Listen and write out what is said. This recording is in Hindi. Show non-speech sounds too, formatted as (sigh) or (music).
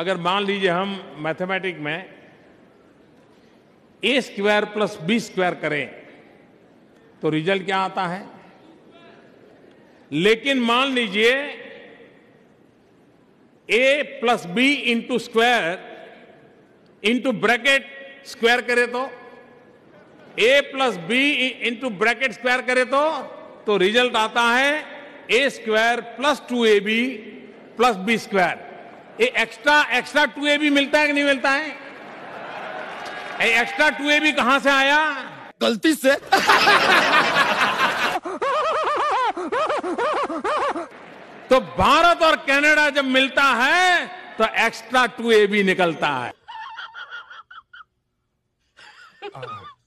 अगर मान लीजिए हम मैथमेटिक में A square plus B square करें तो रिज़ल्ट क्या आता है? लेकिन मान लीजिए A plus B into square into bracket square करे तो A plus B into bracket square करे तो तो रिज़ल्ट आता है A square plus two A B plus B square ये extra extra two A B मिलता है कि नहीं मिलता है? ये एक्स्ट्रा टू ए बी कहाँ से आया? गलती से। तो भारत और कनाडा जब मिलता है तो एक्स्ट्रा टू ए बी निकलता है। (laughs)